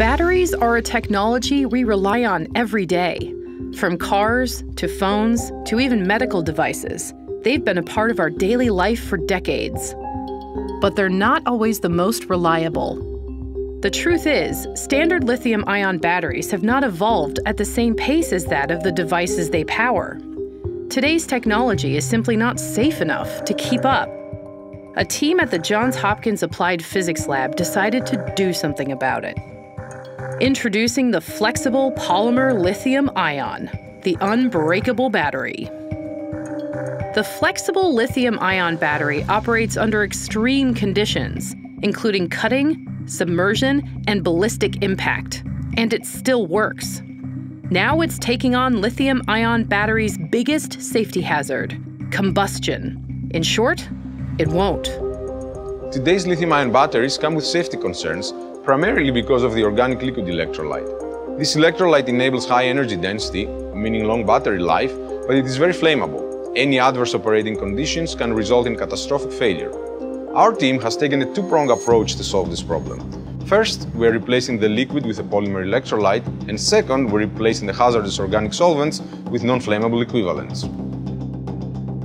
Batteries are a technology we rely on every day. From cars to phones to even medical devices, they've been a part of our daily life for decades. But they're not always the most reliable. The truth is, standard lithium ion batteries have not evolved at the same pace as that of the devices they power. Today's technology is simply not safe enough to keep up. A team at the Johns Hopkins Applied Physics Lab decided to do something about it. Introducing the flexible polymer lithium ion, the unbreakable battery. The flexible lithium ion battery operates under extreme conditions, including cutting, submersion, and ballistic impact, and it still works. Now it's taking on lithium ion battery's biggest safety hazard combustion. In short, it won't. Today's lithium ion batteries come with safety concerns primarily because of the organic liquid electrolyte. This electrolyte enables high energy density, meaning long battery life, but it is very flammable. Any adverse operating conditions can result in catastrophic failure. Our team has taken a two-pronged approach to solve this problem. First, we are replacing the liquid with a polymer electrolyte, and second, we're replacing the hazardous organic solvents with non-flammable equivalents.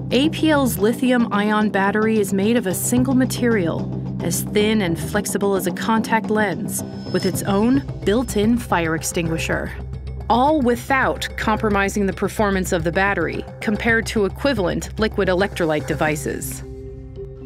APL's lithium ion battery is made of a single material as thin and flexible as a contact lens, with its own built in fire extinguisher. All without compromising the performance of the battery compared to equivalent liquid electrolyte devices.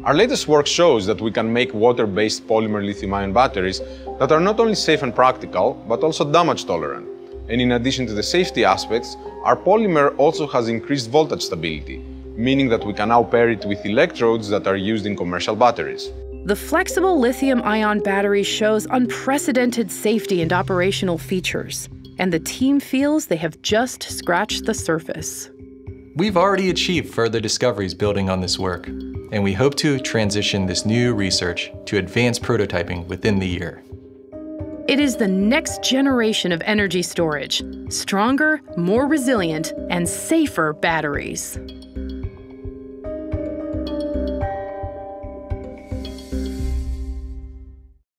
Our latest work shows that we can make water-based polymer lithium-ion batteries that are not only safe and practical, but also damage tolerant. And in addition to the safety aspects, our polymer also has increased voltage stability, meaning that we can now pair it with electrodes that are used in commercial batteries. The flexible lithium ion battery shows unprecedented safety and operational features, and the team feels they have just scratched the surface. We've already achieved further discoveries building on this work, and we hope to transition this new research to advanced prototyping within the year. It is the next generation of energy storage stronger, more resilient, and safer batteries.